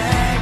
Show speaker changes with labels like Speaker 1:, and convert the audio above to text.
Speaker 1: yeah.